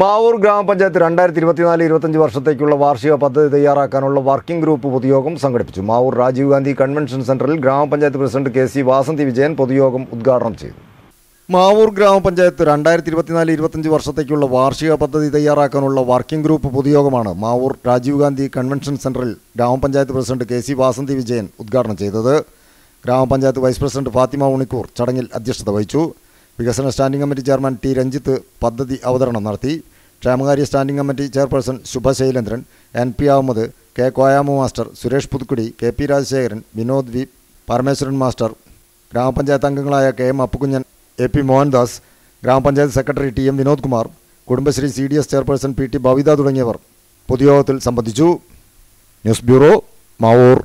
മാവൂർ ഗ്രാമപഞ്ചായത്ത് രണ്ടായിരത്തി ഇരുപത്തിനാല് ഇരുപത്തഞ്ച് വർഷത്തേക്കുള്ള വാർഷിക പദ്ധതി തയ്യാറാക്കാനുള്ള വർക്കിംഗ് ഗ്രൂപ്പ് പൊതുയോഗം സംഘടിപ്പിച്ചു. മാവൂർ രാജീവ് ഗാന്ധി കൺവെൻഷൻ സെന്ററിൽ grama panchayat president K C Vasanthi Vijayan പൊതുയോഗം ഉദ്ഘാടനം ചെയ്തു. മാവൂർ ഗ്രാമപഞ്ചായത്ത് രണ്ടായിരത്തി ഇരുപത്തിനാല് ഇരുപത്തഞ്ച് വർഷത്തേക്കുള്ള വാർഷിക പദ്ധതി തയ്യാറാക്കാനുള്ള വർക്കിംഗ് ഗ്രൂപ്പ് പൊതുയോഗമാണ് മാവൂർ രാജീവ് ഗാന്ധി കൺവെൻഷൻ സെന്ററിൽ grama panchayat president K C Vasanthi Vijayan ഉദ്ഘാടനം ചെയ്തത്. ഗ്രാമപഞ്ചായത്ത് വൈസ് പ്രസിഡന്റ് ഫാത്തിമ ഉണിക്കൂർ ചടങ്ങിൽ അധ്യക്ഷത വഹിച്ചു. വികസന standing committee chairman T. Ranjith പദ്ധതി അവതരണം നടത്തി. ക്ഷേമകാര്യ standing committee chairperson Shubha Sailendran N. P. Ahammed K. Koyamu master Suresh Puthukkudi K. P. Rajasekharan Vinod V. Parameswaran master grama panchayat അംഗങ്ങളായ K. M. Appukunhan A. P. Mohandas grama panchayat secretary T. M. Vinod Kumar Kudumbashree C. D. S chairperson P. T. Bhavitha തുടങ്ങിയവർ പൊതുയോഗത്തിൽ സംബന്ധിച്ചു. News bureau Mavoor.